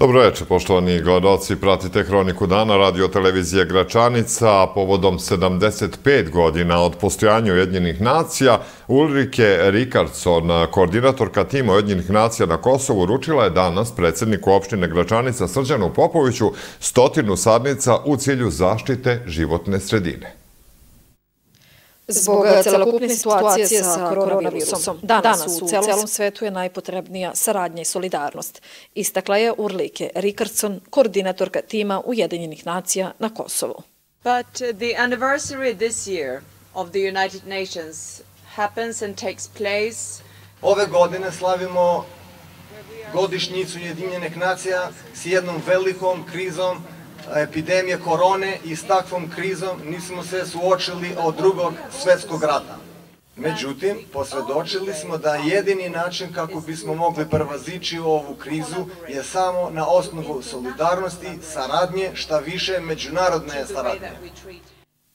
Dobro večer, poštovani gledoci. Pratite Hroniku dana radio televizije Gračanica. Povodom 75 godina od postojanja Ujedinjenih nacija, Ulrike Rikardson, koordinatorka tima Ujedinjenih nacija na Kosovu, uručila je danas predsedniku opštine Gračanica Srđanu Popoviću stotinu sadnica u cilju zaštite životne sredine. Zbog celokupne situacije sa koronavirusom, danas u celom svetu je najpotrebnija saradnja i solidarnost, istakla je Urlike Rikardson, koordinatorka tima Ujedinjenih nacija na Kosovu. But the anniversary this year of the United Nations happens and takes place. Ove godine slavimo godišnjicu Ujedinjenih nacija s jednom velikom krizom epidemije korone i s takvom krizom nismo se suočili od drugog svetskog rata. Međutim, posvedočili smo da jedini način kako bismo mogli prvazići ovu krizu je samo na osnovu solidarnosti, saradnje, šta više međunarodne saradnje.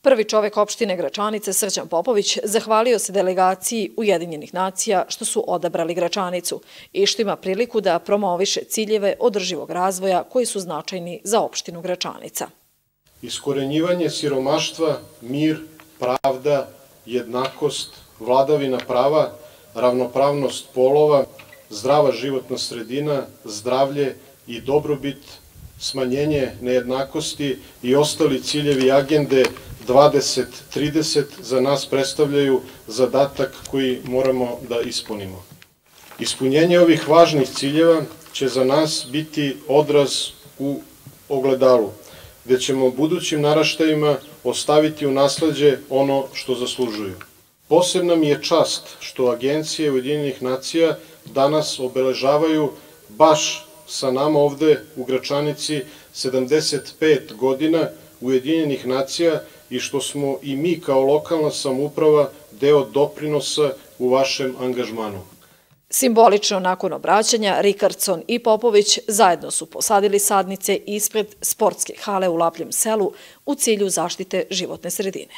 Prvi čovek opštine Gračanice, Srđan Popović, zahvalio se delegaciji Ujedinjenih nacija što su odabrali Gračanicu i što ima priliku da promoviše ciljeve održivog razvoja koji su značajni za opštinu Gračanica. Iskorenjivanje siromaštva, mir, pravda, jednakost, vladavina prava, ravnopravnost polova, zdrava životna sredina, zdravlje i dobrobit, smanjenje nejednakosti i ostali ciljevi agende 2030 za nas predstavljaju zadatak koji moramo da ispunimo. Ispunjenje ovih važnih ciljeva će za nas biti odraz u ogledalu, gde ćemo budućim naraštajima ostaviti u nasledđe ono što zaslužuju. Posebna mi je čast što agencije Ujedinjenih nacija danas obeležavaju baš sa nama ovde u Gračanici 75 godina Ujedinjenih nacija i što smo i mi kao lokalna samuprava deo doprinosa u vašem angažmanu. Simbolično nakon obraćanja, Rikardson i Popović zajedno su posadili sadnice ispred sportske hale u Lapljem selu u cilju zaštite životne sredine.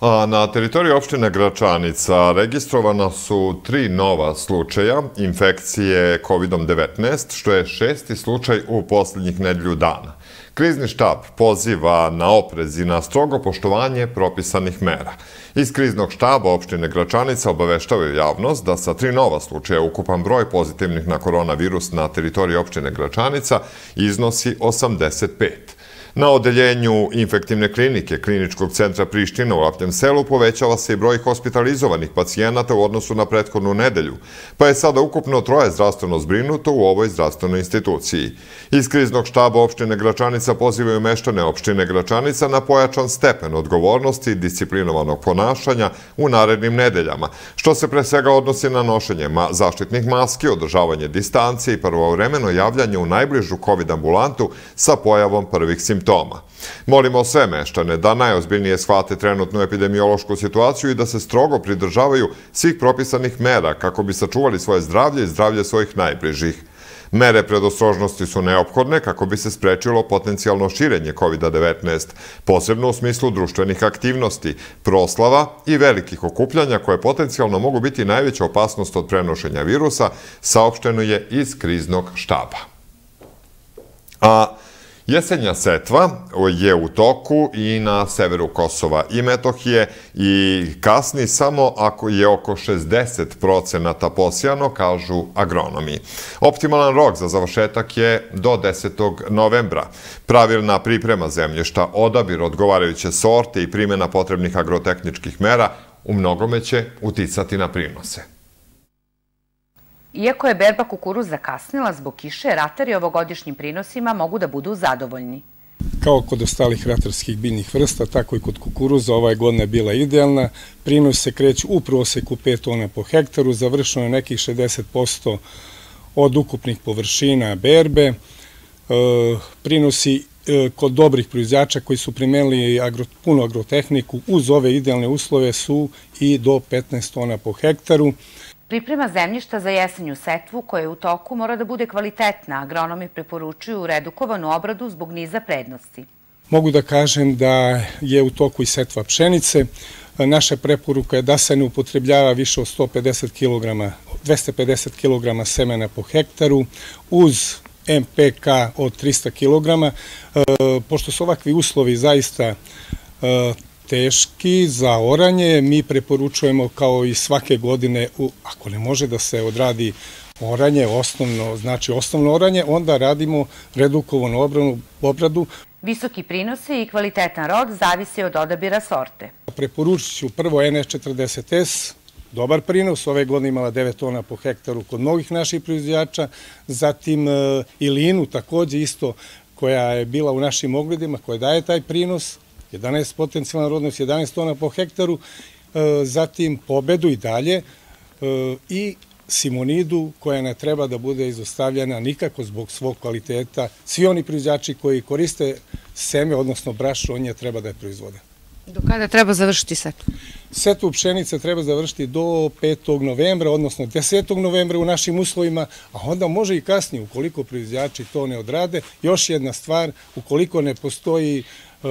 Na teritoriji opštine Gračanica registrovana su tri nova slučaja infekcije COVID-19, što je šesti slučaj u posljednjih nedelju dana. Krizni štab poziva na oprez i na strogo poštovanje propisanih mera. Iz kriznog štaba opštine Gračanica obaveštavaju javnost da sa tri nova slučaja ukupan broj pozitivnih na koronavirus na teritoriji opštine Gračanica iznosi 85. Na odeljenju infektivne klinike Kliničkog centra Priština u Lapljem selu povećava se i broj hospitalizovanih pacijenata u odnosu na prethodnu nedelju, pa je sada ukupno troje zdravstveno zbrinuto u ovoj zdravstvenoj instituciji. Iz kriznog štaba opštine Gračanica pozivaju meštane opštine Gračanica na pojačan stepen odgovornosti i disciplinovanog ponašanja u narednim nedeljama, što se pre svega odnosi na nošenje zaštitnih maski, održavanje distancije i prvovremeno javljanje u najbližu COVID ambulantu sa pojavom prvih simptoma simptoma. Molimo sve meštane da najozbiljnije shvate trenutnu epidemiološku situaciju i da se strogo pridržavaju svih propisanih mera kako bi sačuvali svoje zdravlje i zdravlje svojih najbližih. Mere predostrožnosti su neophodne kako bi se sprečilo potencijalno širenje COVID-19, posebno u smislu društvenih aktivnosti, proslava i velikih okupljanja koje potencijalno mogu biti najveća opasnost od prenošenja virusa, saopšteno je iz kriznog štaba. A Jesenja setva je u toku i na severu Kosova i Metohije i kasni samo ako je oko 60% posijano, kažu agronomi. Optimalan rok za završetak je do 10. novembra. Pravilna priprema zemljišta, odabir odgovarajuće sorte i primjena potrebnih agrotehničkih mera u mnogome će uticati na prinose. Iako je berba kukuruza kasnila zbog kiše, ratari ovogodišnjim prinosima mogu da budu zadovoljni. Kao kod ostalih ratarskih biljnih vrsta, tako i kod kukuruza, godina je bila idealna. Prinos se kreće u proseku 5 tona po hektaru, završeno je nekih 60% od ukupnih površina berbe. E, prinosi e, kod dobrih proizjača koji su primenili puno agrotehniku uz ove idealne uslove su i do 15 tona po hektaru. Priprema zemljišta za jesenju setvu koja je u toku mora da bude kvalitetna. Agronomi preporučuju redukovanu obradu zbog niza prednosti. Mogu da kažem da je u toku i setva pšenice. Naša preporuka je da se ne upotrebljava više od 150 kg 250 kg semena po hektaru, uz MPK od 300 kg. Pošto su ovakvi uslovi zaista teški za oranje, mi preporučujemo kao i svake godine, ako ne može da se odradi oranje, osnovno, znači osnovno oranje, onda radimo redukovanu obranu, obradu. Visoki prinosi i kvalitetan rod zavisi od odabira sorte. Preporučit ću prvo NS40S, dobar prinos, ove godine imala 9 tona po hektaru kod mnogih naših proizvođača, zatim e, i Linu takođe isto koja je bila u našim ogledima, koja daje taj prinos, 11 potencijalna rodnost, 11 tona po hektaru, e, zatim pobedu i dalje e, i Simonidu koja ne treba da bude izostavljena nikako zbog svog kvaliteta. Svi oni proizvođači koji koriste seme, odnosno brašno, on je treba da je proizvode. Do kada treba završiti setvu? Setvu pšenice treba završiti do 5. novembra, odnosno 10. novembra u našim uslovima, a onda može i kasnije, ukoliko proizvođači to ne odrade. Još jedna stvar, ukoliko ne postoji e,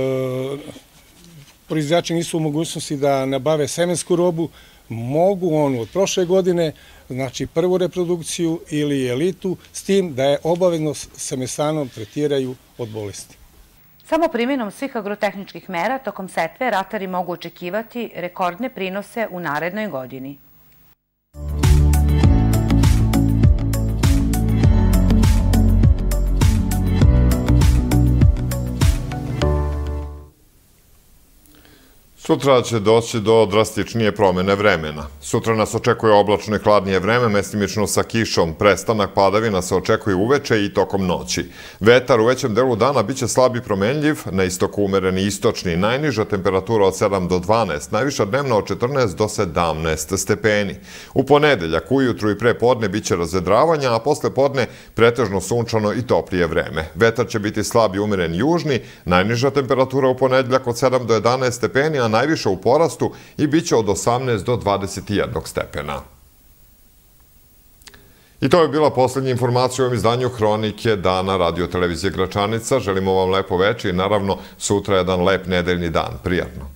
proizvođači nisu u mogućnosti da nabave semensku robu, mogu onu od prošle godine, znači prvu reprodukciju ili elitu, s tim da je obavezno se mesanom tretiraju od bolesti. Samo primjenom svih agrotehničkih mera tokom setve ratari mogu očekivati rekordne prinose u narednoj godini. Sutra će doći do drastičnije promene vremena. Sutra nas očekuje oblačno i hladnije vreme, mestimično sa kišom. Prestanak padavina se očekuje uveče i tokom noći. Vetar u većem delu dana biće slab i promenljiv, na istoku umereni istočni, najniža temperatura od 7 do 12, najviša dnevna od 14 do 17 stepeni. U ponedeljak, ujutru i pre podne biće razvedravanja, a posle podne pretežno sunčano i toplije vreme. Vetar će biti slab i umeren južni, najniža temperatura u ponedeljak od 7 do 11 stepeni, a najviše u porastu i bit će od 18 do 21 stepena. I to je bila poslednja informacija u ovom izdanju Hronike dana radio televizije Gračanica. Želimo vam lepo veče i naravno sutra je jedan lep nedeljni dan. Prijatno.